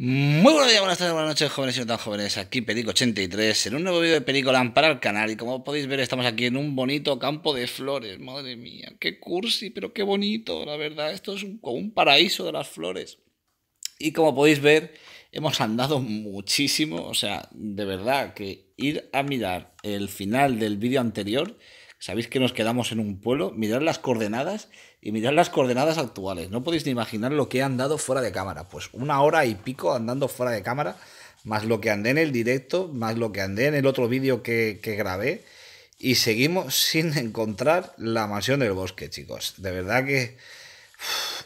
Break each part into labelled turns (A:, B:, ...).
A: Muy buenos días, buenas tardes, buenas noches, jóvenes y no tan jóvenes. Aquí Perico83 en un nuevo vídeo de Pericolan para el canal. Y como podéis ver, estamos aquí en un bonito campo de flores. Madre mía, qué cursi, pero qué bonito, la verdad. Esto es un, como un paraíso de las flores. Y como podéis ver, hemos andado muchísimo. O sea, de verdad que ir a mirar el final del vídeo anterior Sabéis que nos quedamos en un pueblo, mirad las coordenadas y mirad las coordenadas actuales. No podéis ni imaginar lo que he andado fuera de cámara. Pues una hora y pico andando fuera de cámara, más lo que andé en el directo, más lo que andé en el otro vídeo que, grabé. Y seguimos sin encontrar la mansión del bosque, chicos. De verdad que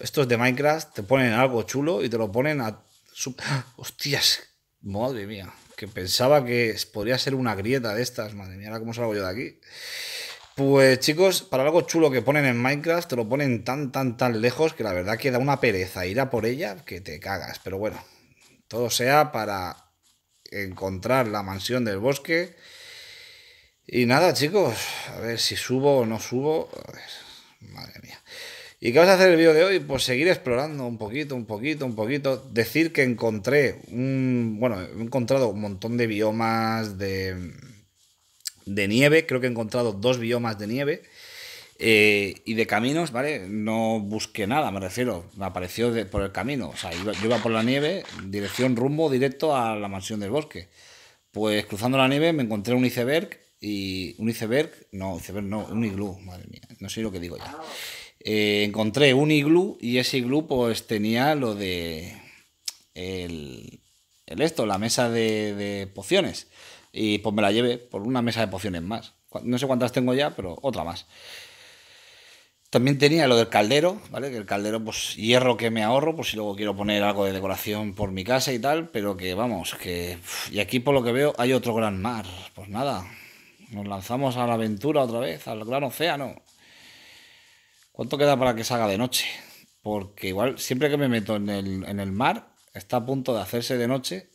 A: estos de Minecraft te ponen algo chulo y te lo ponen a... Hostias, madre mía, que pensaba que podría ser una grieta de estas. Madre mía, ¿cómo salgo yo de aquí? Pues chicos, para algo chulo que ponen en Minecraft, te lo ponen tan, tan, tan lejos que la verdad que da una pereza ir a por ella que te cagas. Pero bueno, todo sea para encontrar la mansión del bosque. Y nada, chicos, a ver si subo o no subo. madre mía. ¿Y qué vas a hacer el vídeo de hoy? Pues seguir explorando un poquito, un poquito, un poquito. Decir que encontré un. Bueno, he encontrado un montón de biomas, de de nieve, creo que he encontrado dos biomas de nieve. Eh, y de caminos, ¿vale? No busqué nada, me refiero, me apareció por el camino. O sea, yo iba por la nieve, dirección rumbo directo a la mansión del bosque. Pues cruzando la nieve me encontré un iceberg y un iceberg, no, iceberg no, un iglú, madre mía, no sé lo que digo ya. Eh, encontré un iglú y ese iglú pues tenía lo de el, esto, la mesa de pociones y pues me la lleve por una mesa de pociones más. No sé cuántas tengo ya, pero otra más. También tenía lo del caldero, ¿vale? Que el caldero, pues hierro que me ahorro, pues si luego quiero poner algo de decoración por mi casa y tal, pero que vamos, que... Y aquí por lo que veo hay otro gran mar. Pues nada, nos lanzamos a la aventura otra vez, al gran océano. ¿Cuánto queda para que salga de noche? Porque igual, siempre que me meto en el, en el mar, está a punto de hacerse de noche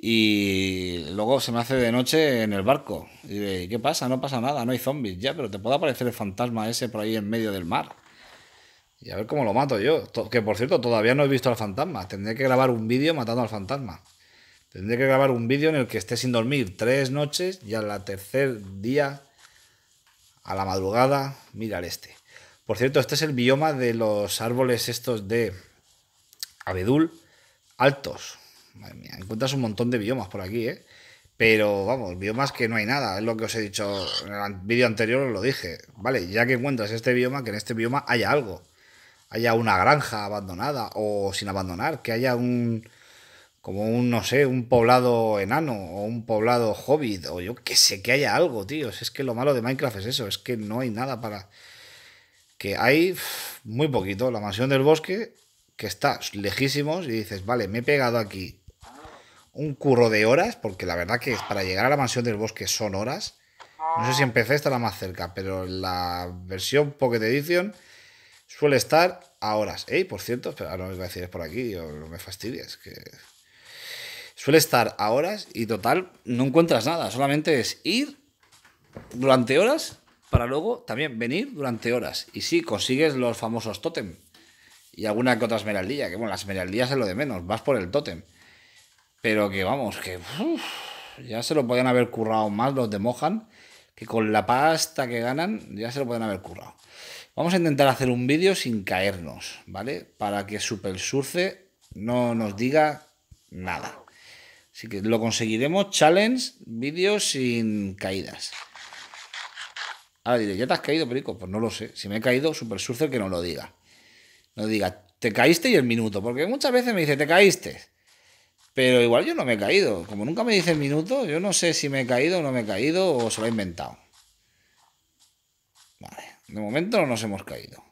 A: y luego se me hace de noche en el barco. Y ¿qué pasa? No pasa nada, no hay zombies. Ya, pero te puede aparecer el fantasma ese por ahí en medio del mar. Y a ver cómo lo mato yo. Que por cierto, todavía no he visto al fantasma. Tendré que grabar un vídeo matando al fantasma. Tendré que grabar un vídeo en el que esté sin dormir tres noches y al tercer día, a la madrugada, mirar este. Por cierto, este es el bioma de los árboles estos de abedul altos. Madre mía, encuentras un montón de biomas por aquí, ¿eh? Pero vamos, biomas que no hay nada, es lo que os he dicho en el vídeo anterior, os lo dije. Vale, ya que encuentras este bioma, que en este bioma haya algo. Haya una granja abandonada o sin abandonar, que haya un. como un, no sé, un poblado enano o un poblado hobbit o yo que sé, que haya algo, tío. Es que lo malo de Minecraft es eso, es que no hay nada para. que hay muy poquito. La mansión del bosque, que está lejísimos y dices, vale, me he pegado aquí un curro de horas, porque la verdad que para llegar a la mansión del bosque son horas. No sé si en PC estará más cerca, pero la versión Pocket Edition suele estar a horas. Ey, por cierto, ahora no os voy a decir es por aquí, no me fastidies, que suele estar a horas y total no encuentras nada, solamente es ir durante horas para luego también venir durante horas. Y sí, consigues los famosos tótem y alguna que otra esmeraldilla, que bueno, las esmeraldillas es lo de menos, vas por el tótem. Pero que vamos, que ya se lo podían haber currado más los de Mohan, que con la pasta que ganan ya se lo pueden haber currado. Vamos a intentar hacer un vídeo sin caernos, ¿vale? Para que Super Surce no nos diga nada. Así que lo conseguiremos. Challenge, vídeo sin caídas. Ahora diré, ¿ya te has caído, Perico? Pues no lo sé. Si me he caído, Super Surce que no lo diga. No diga, te caíste y el minuto. Porque muchas veces me dice, te caíste. Pero igual yo no me he caído. Como nunca me dice el minuto, yo no sé si me he caído o no me he caído o se lo he inventado. Vale, de momento no nos hemos caído.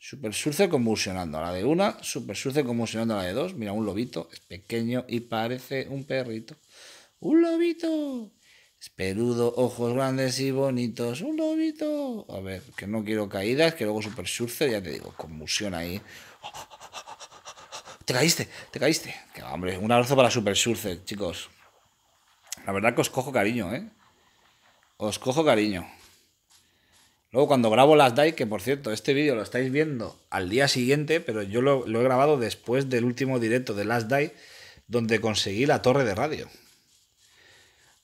A: Super Surce convulsionando a la de una, Super Surce convulsionando a la de dos. Mira, un lobito, es pequeño y parece un perrito. ¡Un lobito! Es peludo, ojos grandes y bonitos. ¡Un lobito! A ver, que no quiero caídas, que luego Super Surce, ya te digo, convulsión ahí. Te caíste, te caíste. Que, hombre, un abrazo para Super Surce, chicos. La verdad que os cojo cariño, ¿eh? Os cojo cariño. Luego cuando grabo las DAI, que por cierto, este vídeo lo estáis viendo al día siguiente, pero yo lo, he grabado después del último directo de Last Die, donde conseguí la torre de radio.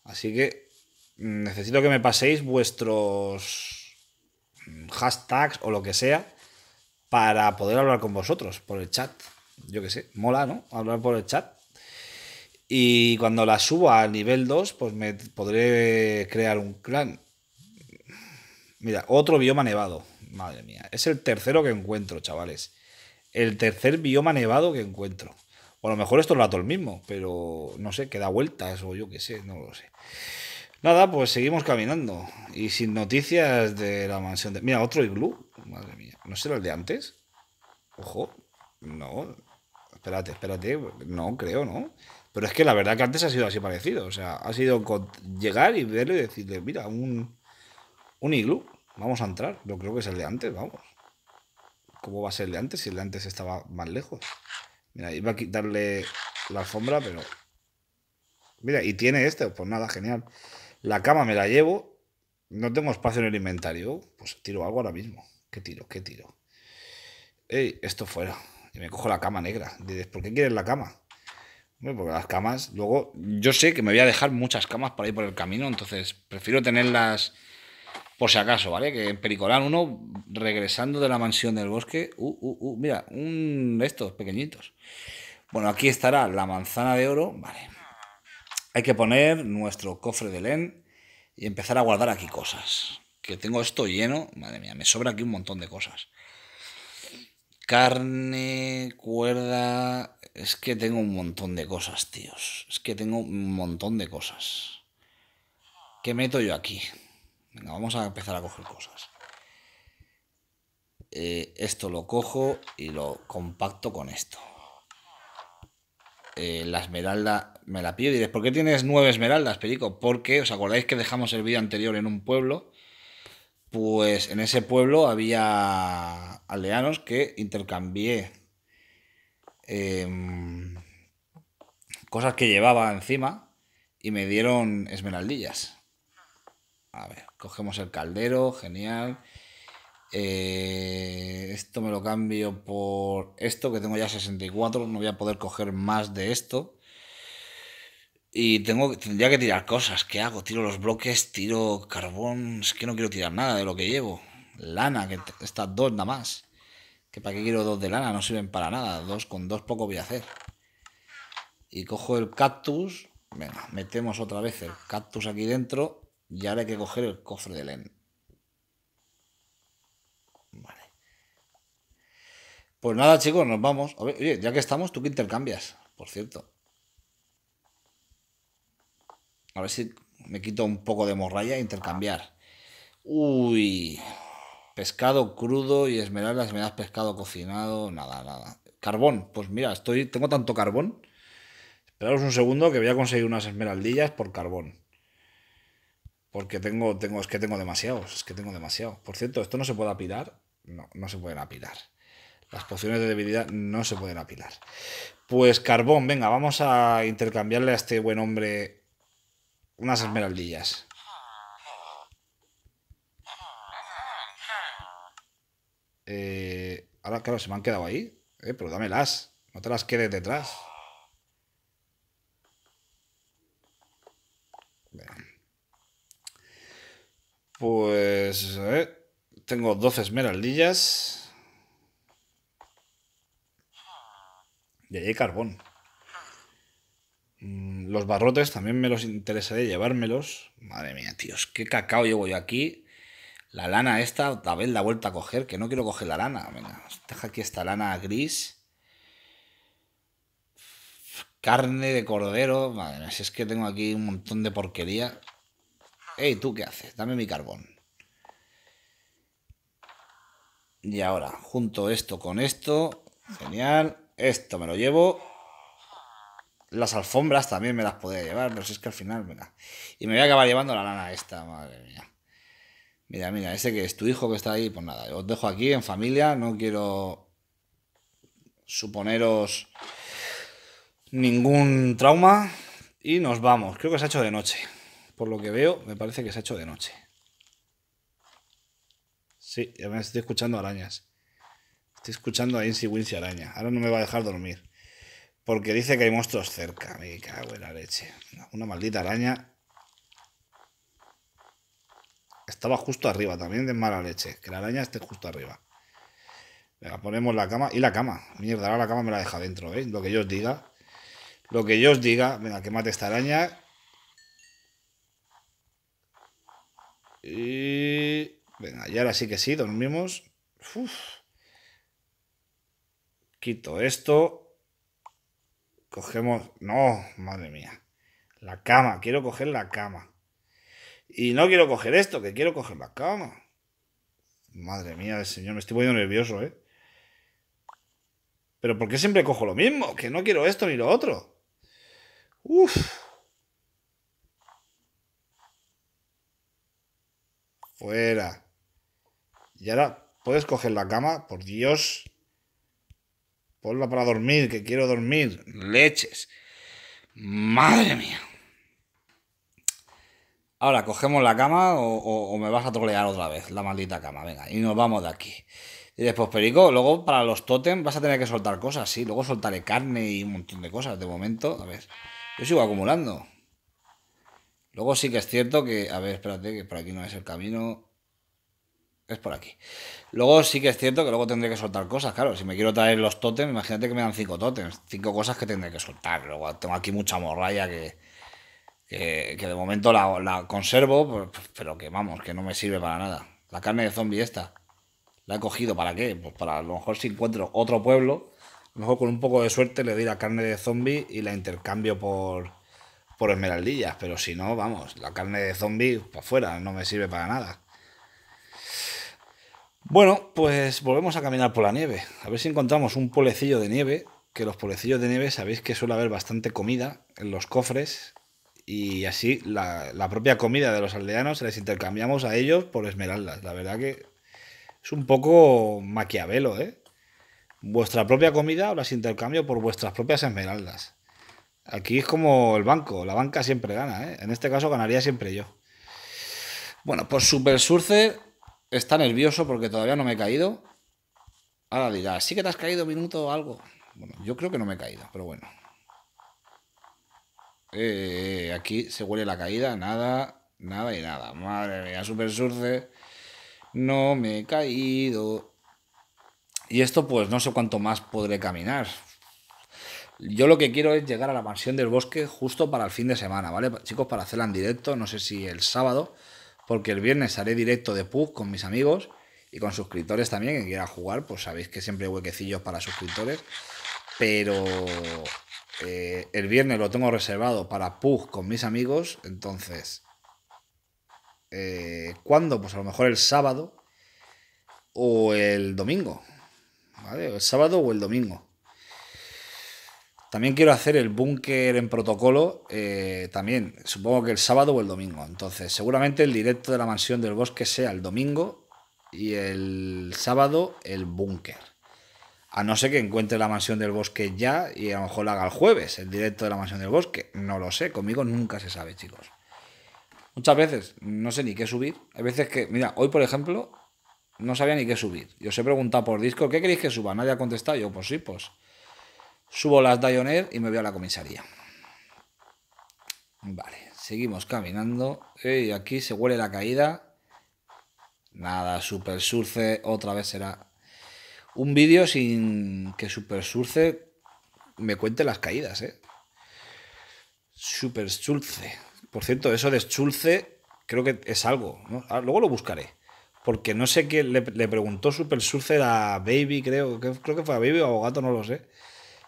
A: Así que mm, necesito que me paséis vuestros hashtags o lo que sea para poder hablar con vosotros por el chat. Yo que sé, mola, ¿no? Hablar por el chat. Y cuando la suba a nivel 2, pues me podré crear un clan. Mira, otro bioma nevado. Madre mía. Es el tercero que encuentro, chavales. El tercer bioma nevado que encuentro. O a lo mejor esto es rato el mismo, pero no sé, que da vueltas o yo qué sé, no lo sé. Nada, pues seguimos caminando. Y sin noticias de la mansión de. Mira, otro iglú. Madre mía. ¿No será el de antes? Ojo. No. Espérate, espérate. No, creo, ¿no? Pero es que la verdad que antes ha sido así parecido. O sea, ha sido llegar y verlo y decirle, mira, un, un iglú. Vamos a entrar. Yo creo que es el de antes, vamos. ¿Cómo va a ser el de antes si el de antes estaba más lejos? Mira, iba a quitarle la alfombra, pero... Mira, y tiene este, pues nada, genial. La cama me la llevo, no tengo espacio en el inventario, pues tiro algo ahora mismo. ¿Qué tiro? ¿Qué tiro? Ey, esto fuera. Y me cojo la cama negra. Dices, ¿por qué quieres la cama? porque las camas, luego, yo sé que me voy a dejar muchas camas por ahí por el camino, entonces prefiero tenerlas por si acaso, ¿vale? Que en Pericolán uno, regresando de la mansión del bosque, uh, uh, uh, mira, un de estos pequeñitos. Bueno, aquí estará la manzana de oro, vale. Hay que poner nuestro cofre de Len y empezar a guardar aquí cosas. Que tengo esto lleno, madre mía, me sobra aquí un montón de cosas. Carne, cuerda, es que tengo un montón de cosas, tíos. Es que tengo un montón de cosas. ¿Qué meto yo aquí? Venga, vamos a empezar a coger cosas. Eh, esto lo cojo y lo compacto con esto. Eh, la esmeralda me la pido y diréis, ¿por qué tienes nueve esmeraldas, Perico? Porque, ¿os acordáis que dejamos el vídeo anterior en un pueblo? Pues en ese pueblo había aldeanos que intercambié em, cosas que llevaba encima y me dieron esmeraldillas. A ver, cogemos el caldero, genial. Eh, esto me lo cambio por esto, que tengo ya 64. No voy a poder coger más de esto. Y tengo, tendría que tirar cosas. ¿Qué hago? Tiro los bloques, tiro carbón. Es que no quiero tirar nada de lo que llevo. Lana, que estas dos nada más. Que para qué quiero dos de lana, no sirven para nada. Dos con dos poco voy a hacer. Y cojo el cactus. Venga, metemos otra vez el cactus aquí dentro. Y ahora hay que coger el cofre de Len. Vale. Pues nada, chicos, nos vamos. oye, ya que estamos, ¿tú qué intercambias? Por cierto. A ver si me quito un poco de morralla e intercambiar. Uy. Pescado crudo y esmeraldas, me das pescado cocinado, nada, nada. Carbón, pues mira, estoy, tengo tanto carbón. Esperaos un segundo que voy a conseguir unas esmeraldillas por carbón. Porque tengo, tengo, es que tengo demasiados, es que tengo demasiado. Por cierto, ¿esto no se puede apilar? No, no se pueden apilar. Las pociones de debilidad no se pueden apilar. Pues carbón, venga, vamos a intercambiarle a este buen hombre unas esmeraldillas. Eh, ahora, claro, se me han quedado ahí. Eh, pero dámelas. No te las quedes detrás. Pues, tengo 12 esmeraldillas. Y hay carbón. Mm, los barrotes también me los interesaría llevármelos. Madre mía, tíos, qué cacao llevo yo aquí. La lana esta, a ver la vuelta a coger, que no quiero coger la lana. Venga, deja aquí esta lana gris. Carne de cordero. Madre mía, si es que tengo aquí un montón de porquería. Ey, ¿tú qué haces? Dame mi carbón. Y ahora, junto esto con esto. Genial. Esto me lo llevo. Las alfombras también me las podría llevar, pero si es que al final, venga. Y me voy a acabar llevando la lana esta, madre mía. Mira, mira, ese que es tu hijo que está ahí, pues nada, os dejo aquí en familia, no quiero suponeros ningún trauma y nos vamos. Creo que se ha hecho de noche. Por lo que veo, me parece que se ha hecho de noche. Sí, ya me estoy escuchando arañas. Estoy escuchando a Incy Wincy araña. Ahora no me va a dejar dormir. Porque dice que hay monstruos cerca. Me cago en la leche. Una maldita araña. Estaba justo arriba, también de mala leche. Que la araña esté justo arriba. Venga, ponemos la cama. Y la cama. Mierda, ahora la cama me la deja dentro, ¿eh? Lo que yo os diga. Lo que yo os diga. Venga, que mate esta araña. Y... Venga, y ahora sí que sí, dormimos. Quito esto. Cogemos... No, madre mía. La cama, quiero coger la cama. Y no quiero coger esto, que quiero coger la cama. Madre mía señor, me estoy poniendo nervioso, ¿eh? Pero ¿por qué siempre cojo lo mismo? Que no quiero esto ni lo otro. Uf. Fuera. Y ahora, ¿puedes coger la cama? Por Dios. Ponla para dormir, que quiero dormir. Leches. Madre mía. Ahora, cogemos la cama o, me vas a trolear otra vez, la maldita cama. Venga, y nos vamos de aquí. Y después, Perico, luego para los totem vas a tener que soltar cosas, sí. Luego soltaré carne y un montón de cosas. De momento, a ver. Yo sigo acumulando. Luego sí que es cierto que, a ver, espérate, que por aquí no es el camino. Es por aquí. Luego sí que es cierto que luego tendré que soltar cosas, claro. Si me quiero traer los totems, imagínate que me dan cinco totems. Cinco cosas que tendré que soltar. Luego tengo aquí mucha morralla que, que, de momento la, conservo, pues, pues, pero que vamos, que no me sirve para nada. La carne de zombie esta. La he cogido, ¿para qué? Pues para a lo mejor si encuentro otro pueblo, a lo mejor con un poco de suerte le doy la carne de zombie y la intercambio por, por esmeraldillas, pero si no, vamos, la carne de zombie para afuera, no me sirve para nada. Bueno, pues volvemos a caminar por la nieve. A ver si encontramos un pueblecillo de nieve, que los pueblecillos de nieve sabéis que suele haber bastante comida en los cofres y así la, propia comida de los aldeanos se les intercambiamos a ellos por esmeraldas. La verdad que es un poco maquiavelo, ¿eh? Vuestra propia comida os las intercambio por vuestras propias esmeraldas. Aquí es como el banco, la banca siempre gana, ¿eh? En este caso ganaría siempre yo. Bueno, pues Super Surce está nervioso porque todavía no me he caído. Ahora dirá, ¿sí que te has caído minuto o algo? Bueno, yo creo que no me he caído, pero bueno. Eh, aquí se huele la caída, nada, nada y nada. Madre mía, Super Surce. No me he caído. Y esto pues no sé cuánto más podré caminar. Yo lo que quiero es llegar a la mansión del bosque justo para el fin de semana, ¿vale? Chicos, para hacerla en directo, no sé si el sábado, porque el viernes haré directo de PUG con mis amigos y con suscriptores también, que quieran jugar, pues sabéis que siempre hay huequecillos para suscriptores, pero eh, el viernes lo tengo reservado para PUG con mis amigos, entonces, eh, ¿cuándo? Pues a lo mejor el sábado o el domingo, ¿vale? El sábado o el domingo. También quiero hacer el búnker en protocolo, eh, también, supongo que el sábado o el domingo. Entonces, seguramente el directo de la mansión del bosque sea el domingo y el sábado el búnker. A no ser que encuentre la mansión del bosque ya y a lo mejor lo haga el jueves, el directo de la mansión del bosque. No lo sé, conmigo nunca se sabe, chicos. Muchas veces no sé ni qué subir. Hay veces que, mira, hoy por ejemplo, no sabía ni qué subir. Yo os he preguntado por disco, ¿qué queréis que suba? Nadie ha contestado. Yo, pues sí, pues Subo las Dioner y me voy a la comisaría. Vale, seguimos caminando. Y aquí se huele la caída. Nada, Super Surce otra vez será un vídeo sin que Super Surce me cuente las caídas, ¿eh? Super Surce. Por cierto, eso de Surce creo que es algo. Ah, luego lo buscaré. Porque no sé qué le, preguntó Super Surce a Baby, creo. creo que fue a Baby o a Gato, no lo sé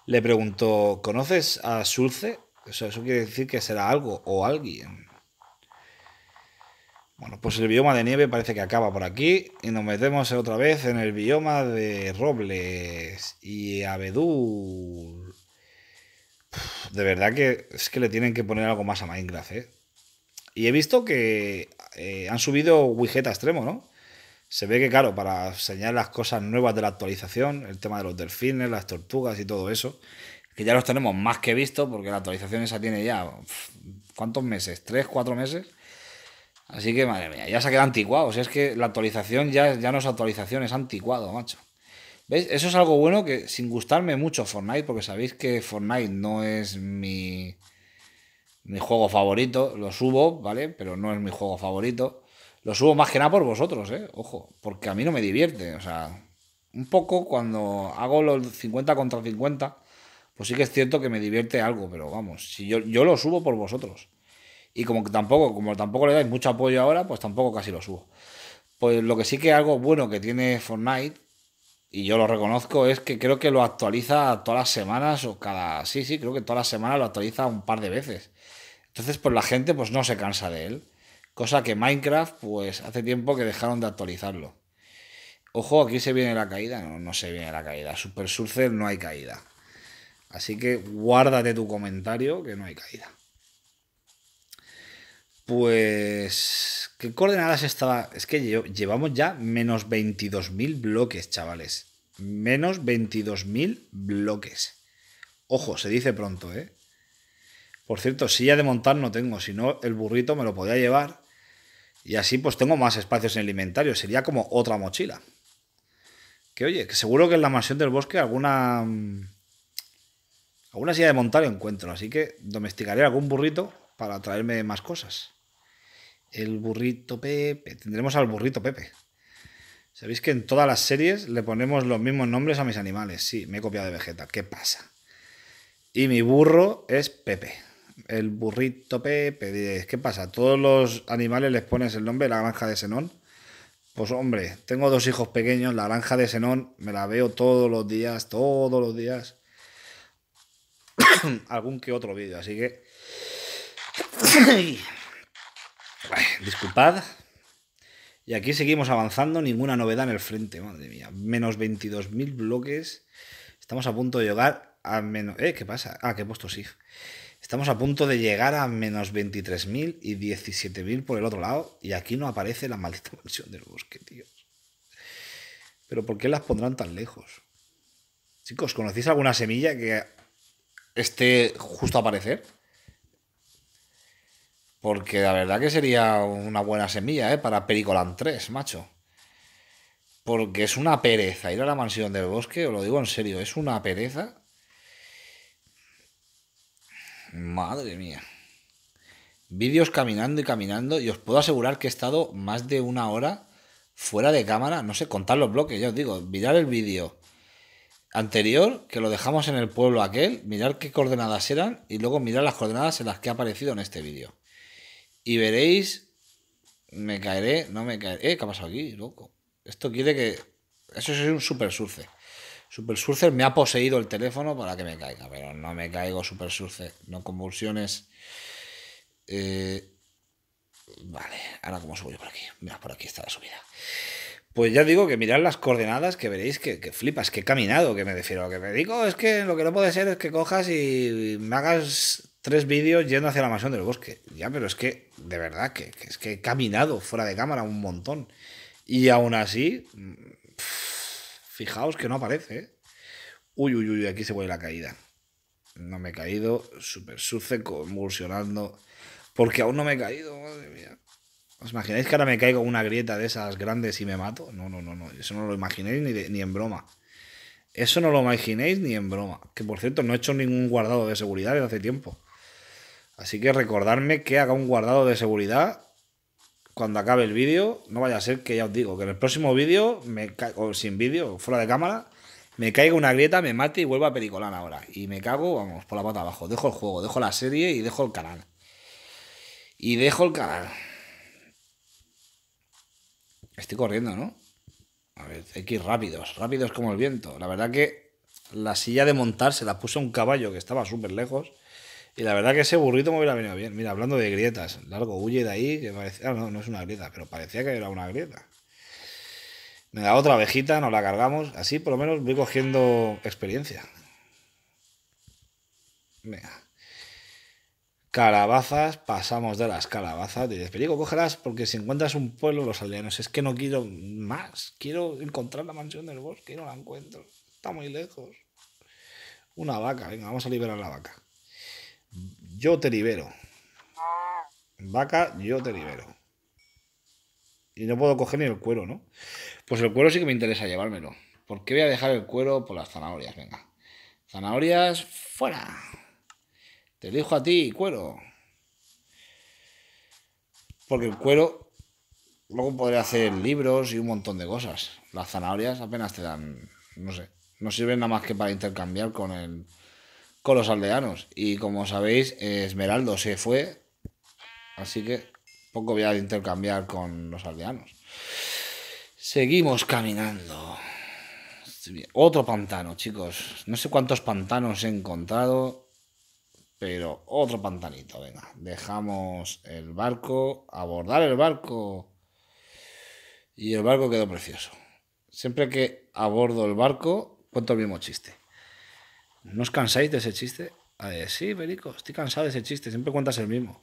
A: le preguntó, ¿conoces a Sulce? Eso quiere decir que será algo o alguien. Bueno, pues el bioma de nieve parece que acaba por aquí y nos metemos otra vez en el bioma de robles y abedul. De verdad que es que le tienen que poner algo más a Minecraft, ¿eh? Y he visto que eh, han subido Wigeta extremo, ¿no? Se ve que, claro, para enseñar las cosas nuevas de la actualización, el tema de los delfines, las tortugas y todo eso, que ya los tenemos más que visto, porque la actualización esa tiene ya, ¿cuántos meses? ¿Tres, cuatro meses? Así que, madre mía, ya se ha quedado anticuado. O sea, es que la actualización ya, ya no es actualización, es anticuado, macho. ¿Veis? Eso es algo bueno que sin gustarme mucho Fortnite, porque sabéis que Fortnite no es mi, mi juego favorito. Lo subo, ¿vale? Pero no es mi juego favorito. Lo subo más que nada por vosotros, ¿eh? Ojo, porque a mí no me divierte. O sea, un poco cuando hago los 50 contra 50, pues sí que es cierto que me divierte algo, pero vamos, si yo, yo lo subo por vosotros. Y como que tampoco, como tampoco le dais mucho apoyo ahora, pues tampoco casi lo subo. Pues lo que sí que algo bueno que tiene Fortnite, y yo lo reconozco, es que creo que lo actualiza todas las semanas o cada... Sí, sí, creo que todas las semanas lo actualiza un par de veces. Entonces, pues la gente pues no se cansa de él. Cosa que Minecraft, pues hace tiempo que dejaron de actualizarlo. Ojo, aquí se viene la caída. No, no se viene la caída. Super Surfer no hay caída. Así que guárdate tu comentario que no hay caída. Pues, ¿qué coordenadas estaba? Es que llevamos ya menos 22.000 bloques, chavales. Menos 22.000 bloques. Ojo, se dice pronto, ¿eh? Por cierto, silla de montar no tengo, si no el burrito me lo podía llevar. Y así pues tengo más espacios en el inventario. Sería como otra mochila. Que oye, que seguro que en la mansión del bosque alguna... Mm, alguna silla de montar encuentro. Así que domesticaré algún burrito para traerme más cosas. El burrito Pepe. Tendremos al burrito Pepe. Sabéis que en todas las series le ponemos los mismos nombres a mis animales. Sí, me he copiado de Vegeta. ¿Qué pasa? Y mi burro es Pepe. El burrito Pepe. ¿Qué pasa? ¿Todos los animales les pones el nombre de la granja de Senón? Pues hombre, tengo dos hijos pequeños. La granja de Senón me la veo todos los días, todos los días. Algún que otro vídeo, así que disculpad. Y aquí seguimos avanzando, ninguna novedad en el frente, madre mía. Menos 22.000 bloques. Estamos a punto de llegar a menos... ¿Eh? ¿Qué pasa? Ah, que he puesto SIF. Estamos a punto de llegar a menos 23.000 y 17.000 por el otro lado. Y aquí no aparece la maldita mansión del bosque, tío. Pero ¿por qué las pondrán tan lejos? Chicos, ¿conocéis alguna semilla que esté justo a aparecer? Porque la verdad que sería una buena semilla, ¿eh? Para Pericolan 3, macho. Porque es una pereza ir a la mansión del bosque, os lo digo en serio, es una pereza. Madre mía. Vídeos caminando y caminando, y os puedo asegurar que he estado más de una hora fuera de cámara, no sé, contar los bloques, ya os digo, mirar el vídeo anterior, que lo dejamos en el pueblo aquel, mirar qué coordenadas eran, y luego mirar las coordenadas en las que ha aparecido en este vídeo. Y veréis, me caeré, no me caeré. Eh, ¿qué ha pasado aquí, loco? Esto quiere que... Eso es un super surce. Super Surfer me ha poseído el teléfono para que me caiga, pero no me caigo Super Surfer, no convulsiones. Eh, vale, ahora cómo subo yo por aquí. Mira, por aquí está la subida. Pues ya digo que mirad las coordenadas que veréis que, que, flipas, que he caminado, que me refiero. Lo que me digo es que lo que no puede ser es que cojas y me hagas tres vídeos yendo hacia la mansión del bosque. Ya, pero es que, de verdad, que, es que he caminado fuera de cámara un montón. Y aún así, fijaos que no aparece. ¿eh? Uy, uy, uy, aquí se vuelve la caída. No me he caído, super suce convulsionando. Porque aún no me he caído, madre mía. ¿Os imagináis que ahora me caigo una grieta de esas grandes y me mato? No, no, no, no. Eso no lo imaginéis ni, ni en broma. Eso no lo imaginéis ni en broma. Que por cierto, no he hecho ningún guardado de seguridad desde hace tiempo. Así que recordarme que haga un guardado de seguridad cuando acabe el vídeo. No vaya a ser que ya os digo que en el próximo vídeo, me o sin vídeo, fuera de cámara, me caiga una grieta, me mate y vuelva a Pericolán ahora. Y me cago, vamos, por la pata abajo. Dejo el juego, dejo la serie y dejo el canal. Y dejo el canal. Estoy corriendo, ¿no? A ver, hay que ir rápidos, rápidos como el viento. La verdad que la silla de montar se la puso un caballo que estaba súper lejos y la verdad que ese burrito me hubiera venido bien. Mira, hablando de grietas, largo, huye de ahí, que parecía. Ah, no, no es una grieta, pero parecía que era una grieta. Me da otra abejita, nos la cargamos. Así por lo menos voy cogiendo experiencia. Venga. Calabazas, pasamos de las calabazas. Dices, Perico, cógelas porque si encuentras un pueblo, los aldeanos, es que no quiero más. Quiero encontrar la mansión del bosque y no la encuentro. Está muy lejos. Una vaca, venga, vamos a liberar la vaca. Yo te libero. Vaca, yo te libero. Y no puedo coger ni el cuero, ¿no? Pues el cuero sí que me interesa llevármelo. ¿Por qué voy a dejar el cuero por las zanahorias? Venga. Zanahorias, fuera. Te elijo a ti, cuero. Porque el cuero luego podría hacer libros y un montón de cosas. Las zanahorias apenas te dan, no sé, no sirven nada más que para intercambiar con el, con los aldeanos. Y como sabéis, Esmeraldo se fue, así que poco voy a intercambiar con los aldeanos. Seguimos caminando. Otro pantano, chicos. No sé cuántos pantanos he encontrado, pero otro pantanito. Venga, dejamos el barco, abordar el barco. Y el barco quedó precioso. Siempre que abordo el barco, cuento el mismo chiste. ¿No os cansáis de ese chiste? sí, Perico, estoy cansado de ese chiste. Siempre cuentas el mismo.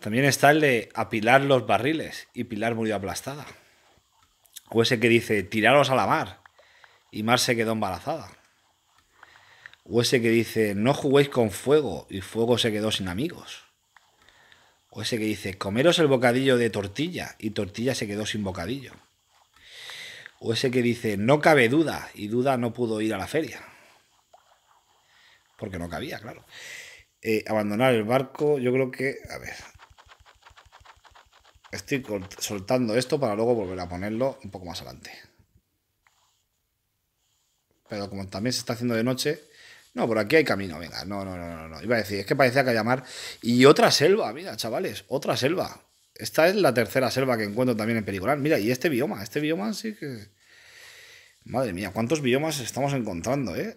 A: También está el de apilar los barriles y Pilar murió aplastada. O ese que dice tiraros a la mar y Mar se quedó embarazada. O ese que dice no juguéis con fuego y fuego se quedó sin amigos. O ese que dice comeros el bocadillo de tortilla y tortilla se quedó sin bocadillo. O ese que dice no cabe duda y duda no pudo ir a la feria. Porque no cabía, claro. Eh, abandonar el barco, yo creo que, a ver, estoy soltando esto para luego volver a ponerlo un poco más adelante pero como también se está haciendo de noche, no, por aquí hay camino, venga, no, no, no, no. Iba a decir, es que parecía que llamar. Y otra selva, mira, chavales, otra selva. Esta es la tercera selva que encuentro también en Pericolán. Mira, y este bioma, este bioma sí que. Madre mía, cuántos biomas estamos encontrando, ¿eh?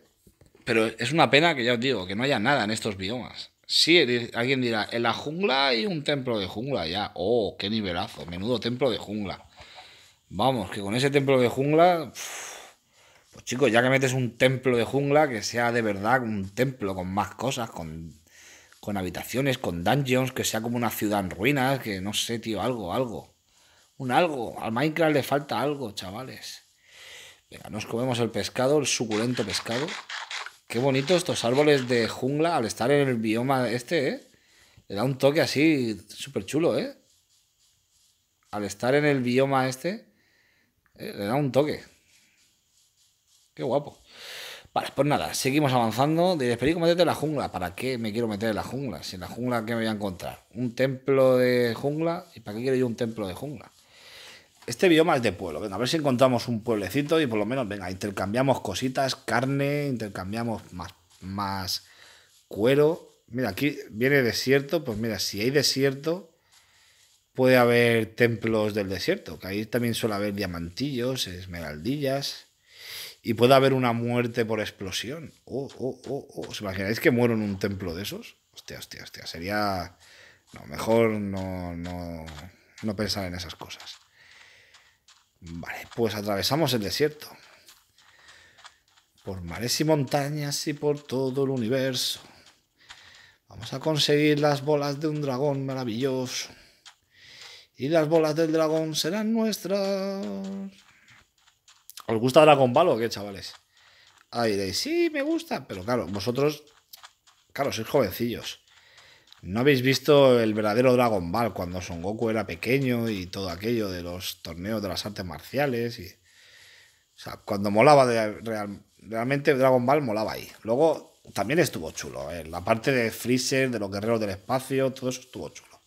A: Pero es una pena que ya os digo, que no haya nada en estos biomas. Sí, alguien dirá, en la jungla hay un templo de jungla ya. Oh, qué nivelazo, menudo templo de jungla. Vamos, que con ese templo de jungla. Pues chicos, ya que metes un templo de jungla, que sea de verdad un templo con más cosas, con, con habitaciones, con dungeons, que sea como una ciudad en ruinas, que no sé, tío, algo, algo. Un algo. Al Minecraft le falta algo, chavales. Venga, nos comemos el pescado, el suculento pescado. Qué bonito estos árboles de jungla al estar en el bioma este, ¿eh? Le da un toque así súper chulo, ¿eh? Al estar en el bioma este, ¿eh? le da un toque. Qué guapo. Vale, pues nada, seguimos avanzando. Diréis, Perico, métete en la jungla. ¿Para qué me quiero meter en la jungla? Si en la jungla, ¿qué me voy a encontrar? ¿Un templo de jungla? ¿Y para qué quiero yo un templo de jungla? Este bioma es de pueblo. Venga, a ver si encontramos un pueblecito y por lo menos, venga, intercambiamos cositas, carne, intercambiamos más, más cuero. Mira, aquí viene desierto. Pues mira, si hay desierto, puede haber templos del desierto. Que ahí también suele haber diamantillos, esmeraldillas. Y puede haber una muerte por explosión. Oh, oh, oh, oh. ¿Os imagináis que muero en un templo de esos? Hostia, hostia, hostia. Sería. No, mejor no, no, no pensar en esas cosas. Vale, pues atravesamos el desierto. Por mares y montañas y por todo el universo. Vamos a conseguir las bolas de un dragón maravilloso. Y las bolas del dragón serán nuestras. ¿Os gusta Dragon Ball o qué, chavales? Ahí diréis, sí, me gusta. Pero claro, vosotros, claro, sois jovencillos. No habéis visto el verdadero Dragon Ball cuando Son Goku era pequeño y todo aquello de los torneos de las artes marciales. Y, o sea, cuando molaba de, realmente Dragon Ball molaba ahí. Luego también estuvo chulo. ¿eh? La parte de Freezer, de los guerreros del espacio, todo eso estuvo chulo.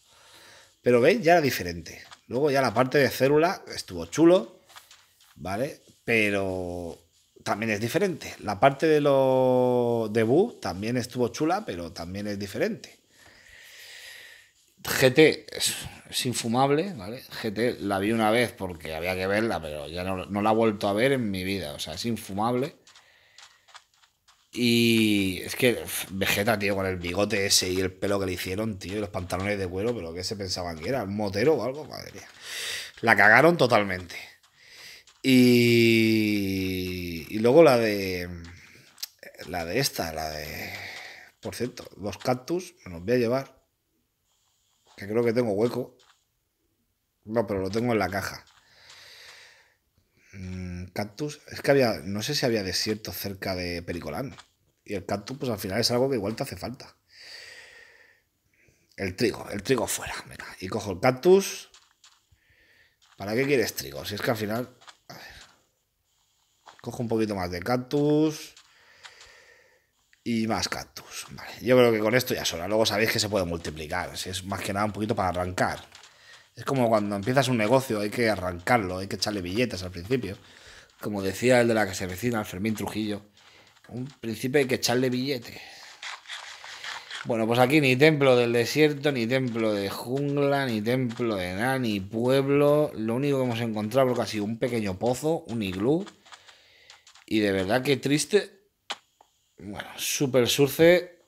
A: Pero veis, ya era diferente. Luego ya la parte de célula estuvo chulo, ¿vale? pero también es diferente. La parte de lo de Bu también estuvo chula, pero también es diferente. GT es, infumable, ¿vale? GT la vi una vez porque había que verla, pero ya no, la he vuelto a ver en mi vida. O sea, es infumable. Y es que Vegeta, tío, con el bigote ese y el pelo que le hicieron, tío, y los pantalones de cuero, pero ¿qué se pensaban que era? ¿Un motero o algo? Madre mía. La cagaron totalmente. Y, y luego la de. La de esta, la de. Por cierto, los cactus me los voy a llevar. Que creo que tengo hueco. No, pero lo tengo en la caja. Mm, cactus. Es que había. No sé si había desierto cerca de Pericolán. Y el cactus, pues al final es algo que igual te hace falta. El trigo, el trigo fuera. Venga, y cojo el cactus. ¿Para qué quieres trigo? Si es que al final Cojo un poquito más de cactus. Y más cactus. Vale, yo creo que con esto ya sola. Luego sabéis que se puede multiplicar. Es más que nada un poquito para arrancar. Es como cuando empiezas un negocio, hay que arrancarlo, hay que echarle billetes al principio. Como decía el de la que se vecina, Fermín Trujillo. Un principio hay que echarle billetes. Bueno, pues aquí ni templo del desierto, ni templo de jungla, ni templo de nada, ni pueblo. Lo único que hemos encontrado es ha sido un pequeño pozo, un iglú. Y de verdad que triste. Bueno, Super Surce.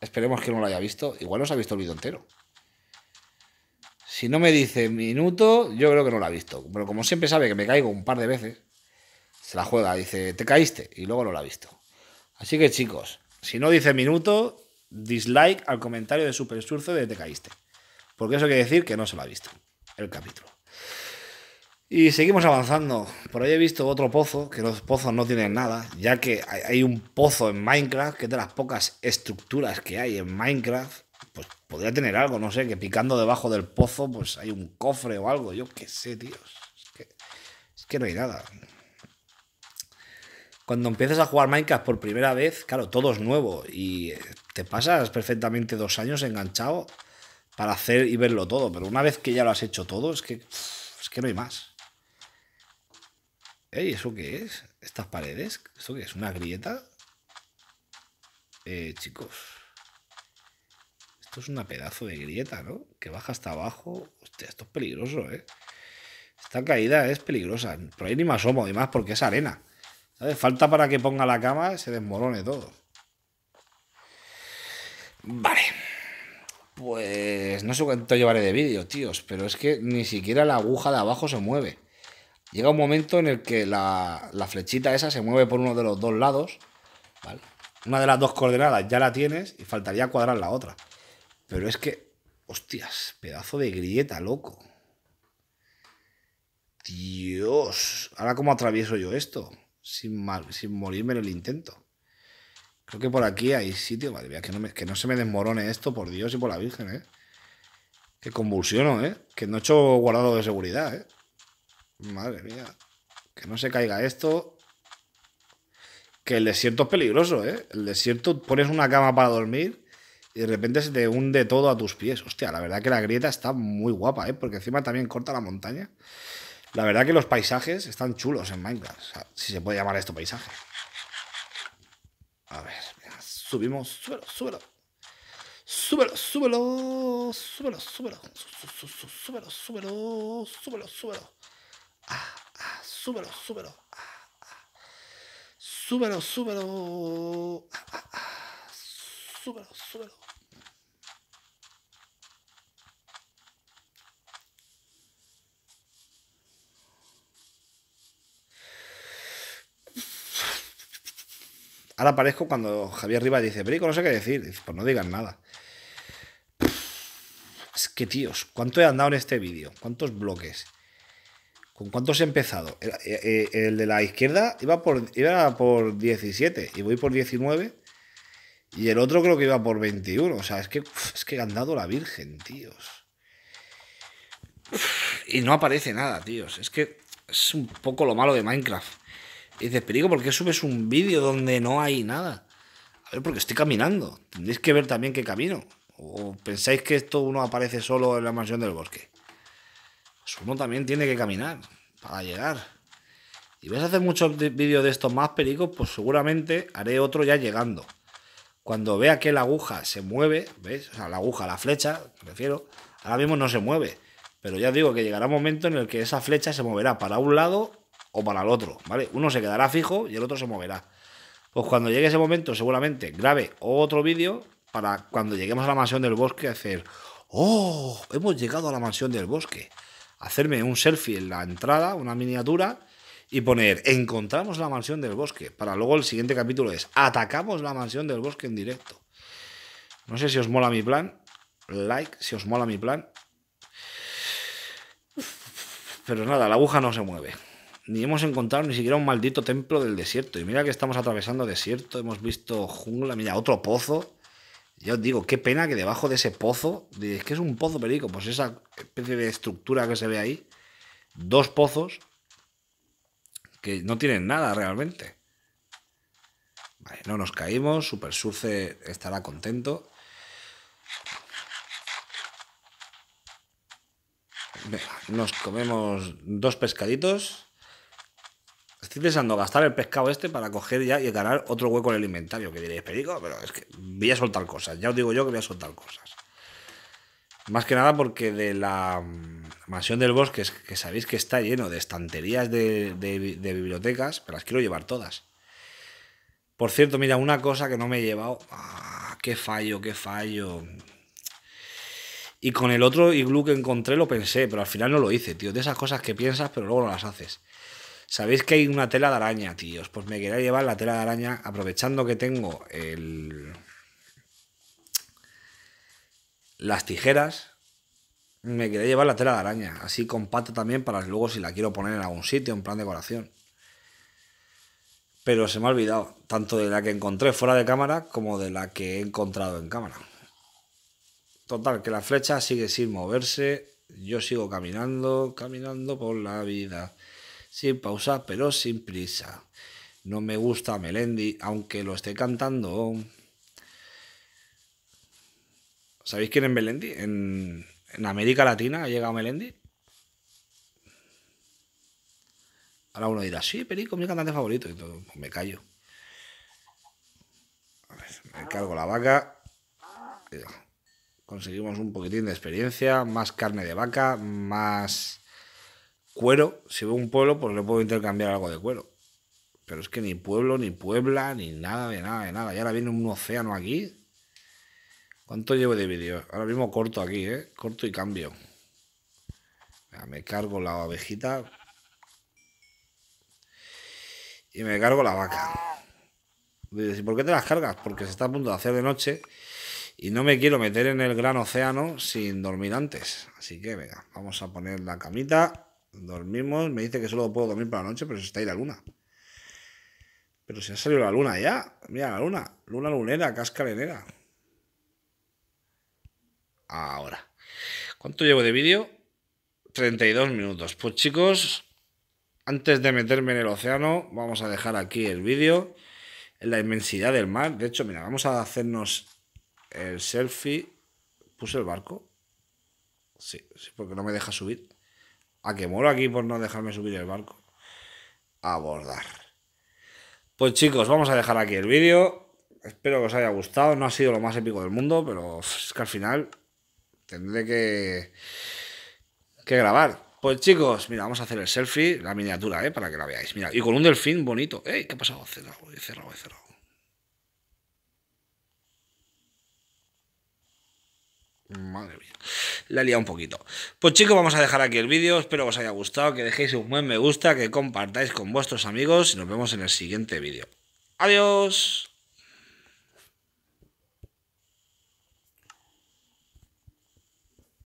A: Esperemos que no lo haya visto. Igual no se ha visto el vídeo entero. Si no me dice minuto, yo creo que no lo ha visto. Pero como siempre sabe que me caigo un par de veces, se la juega, dice, te caíste, y luego no lo ha visto. Así que chicos, si no dice minuto, dislike al comentario de Super Surce de te caíste. Porque eso quiere decir que no se lo ha visto el capítulo. Y seguimos avanzando. Por ahí he visto otro pozo, que los pozos no tienen nada, ya que hay un pozo en Minecraft, que es de las pocas estructuras que hay en Minecraft, pues podría tener algo, no sé, que picando debajo del pozo, pues hay un cofre o algo, yo qué sé, tíos. Es que, no hay nada. Cuando empiezas a jugar Minecraft por primera vez, claro, todo es nuevo y te pasas perfectamente dos años enganchado para hacer y verlo todo, pero una vez que ya lo has hecho todo, es que, es que no hay más. ¿Y ¿eso qué es? ¿Estas paredes? ¿Esto qué es? ¿Una grieta? Eh, chicos. Esto es una pedazo de grieta, ¿no? Que baja hasta abajo. Hostia, esto es peligroso, ¿eh? Esta caída es peligrosa. Por ahí ni más asomo, además, porque es arena. ¿Sabes? Falta para que ponga la cama y se desmorone todo. Vale. Pues no sé cuánto llevaré de vídeo, tíos, pero es que ni siquiera la aguja de abajo se mueve. Llega un momento en el que la, flechita esa se mueve por uno de los dos lados. ¿vale? Una de las dos coordenadas ya la tienes y faltaría cuadrar la otra. Pero es que, hostias, pedazo de grieta, loco. Dios, ahora cómo atravieso yo esto sin, mal, sin morirme en el intento. Creo que por aquí hay sitio, madre mía, que no, que no se me desmorone esto, por Dios y por la Virgen, ¿eh? Que convulsiono, ¿eh? Que no he hecho guardado de seguridad, ¿eh? Madre mía. Que no se caiga esto. Que el desierto es peligroso, ¿eh? El desierto pones una cama para dormir y de repente se te hunde todo a tus pies. Hostia, la verdad que la grieta está muy guapa, ¿eh? Porque encima también corta la montaña. La verdad que los paisajes están chulos en Minecraft. si se puede llamar esto paisaje. A ver, subimos, súbelo, súbelo. Súbelo, súbelo, súbelo, súbelo, súbelo, súbelo, súbelo, súbelo. Ah, ah, súbelo, súbelo. Ah. Súbelo, súbelo. Ah. Súbelo. Ahora aparezco cuando Javier Rivas dice, Perico, no sé qué decir. Pues no digan nada. Es que, tíos, ¿cuánto he andado en este vídeo? ¿Cuántos bloques? ¿Con cuántos he empezado? El, eh, eh, de la izquierda iba por, iba por 17 y voy por 19. Y el otro creo que iba por 21. O sea, es que, es que he andado la Virgen, tíos. Y no aparece nada, tíos. Es que es un poco lo malo de Minecraft y dices, Perico, ¿por qué subes un vídeo donde no hay nada? A ver, porque estoy caminando. Tendréis que ver también que camino. ¿O pensáis que esto uno aparece solo en la mansión del bosque? Uno también tiene que caminar para llegar. Y vais a hacer muchos vídeos de estos más pericos, pues seguramente haré otro ya llegando. Cuando vea que la aguja se mueve, ¿veis? O sea, la aguja, la flecha, prefiero, ahora mismo no se mueve. Pero ya digo que llegará un momento en el que esa flecha se moverá para un lado o para el otro, ¿vale? Uno se quedará fijo y el otro se moverá. Pues cuando llegue ese momento, seguramente grabe otro vídeo para cuando lleguemos a la mansión del bosque hacer, ¡oh! Hemos llegado a la mansión del bosque. Hacerme un selfie en la entrada, una miniatura, y poner, encontramos la mansión del bosque. Para luego el siguiente capítulo es, atacamos la mansión del bosque en directo. No sé si os mola mi plan. Like, si os mola mi plan. Pero nada, la aguja no se mueve ni hemos encontrado ni siquiera un maldito templo del desierto. Y mira que estamos atravesando desierto, hemos visto jungla, mira, otro pozo. Ya os digo, qué pena que debajo de ese pozo, es que es un pozo perico, pues esa especie de estructura que se ve ahí, dos pozos que no tienen nada realmente. Vale, no nos caímos, Super Surce estará contento. nos comemos dos pescaditos. Estoy pensando gastar el pescado este para coger ya y ganar otro hueco en el inventario. Que diréis, perico, pero es que voy a soltar cosas. Ya os digo yo que voy a soltar cosas. Más que nada porque de la mm, mansión del bosque, que sabéis que está lleno de estanterías de, bibliotecas, pero las quiero llevar todas. Por cierto, mira, una cosa que no me he llevado. Ah, qué fallo, qué fallo. Y con el otro iglú que encontré lo pensé, pero al final no lo hice, tío. De esas cosas que piensas, pero luego no las haces. Sabéis que hay una tela de araña, tíos. Pues me quería llevar la tela de araña, aprovechando que tengo el. Las tijeras. Me quería llevar la tela de araña, así compacta también para luego si la quiero poner en algún sitio, en plan decoración. Pero se me ha olvidado, tanto de la que encontré fuera de cámara como de la que he encontrado en cámara. Total, que la flecha sigue sin moverse. Yo sigo caminando, caminando por la vida. Sin pausa, pero sin prisa. No me gusta Melendi, aunque lo esté cantando. ¿Sabéis quién es Melendi? En, América Latina ha llegado Melendi. Ahora uno dirá, sí, Perico, mi cantante favorito. Y todo, pues me callo. A ver, me cargo la vaca conseguimos un poquitín de experiencia, más carne de vaca, más cuero. Si veo un pueblo, pues le puedo intercambiar algo de cuero. Pero es que ni pueblo, ni puebla, ni nada de nada de nada. Y ahora viene un océano aquí. ¿Cuánto llevo de vídeo? Ahora mismo corto aquí, ¿eh? Corto y cambio. me cargo la ovejita. Y me cargo la vaca. ¿y por qué te las cargas? Porque se está a punto de hacer de noche y no me quiero meter en el gran océano sin dormir antes. Así que venga, vamos a poner la camita. Dormimos. Me dice que solo puedo dormir por la noche, pero se está ahí la luna. Pero se ha salido la luna ya. Mira la luna. Luna lunera, cascarenera. Ahora. ¿Cuánto llevo de vídeo? 32 minutos. Pues chicos, antes de meterme en el océano, vamos a dejar aquí el vídeo en la inmensidad del mar. De hecho, mira, vamos a hacernos el selfie. ¿Puse el barco? Sí, sí, porque no me deja subir. A que moro aquí por no dejarme subir el barco. Abordar. Pues chicos, vamos a dejar aquí el vídeo. Espero que os haya gustado. No ha sido lo más épico del mundo, pero es que al final tendré que, que grabar. Pues chicos, mira, vamos a hacer el selfie, la miniatura, ¿eh? Para que la veáis. Mira, y con un delfín bonito. ¿Eh? ¿Qué ha pasado? Cerrado, cerrado, cerrado. Madre mía. La he un poquito. Pues chicos, vamos a dejar aquí el vídeo. Espero que os haya gustado, que dejéis un buen me gusta, que compartáis con vuestros amigos y nos vemos en el siguiente vídeo. Adiós.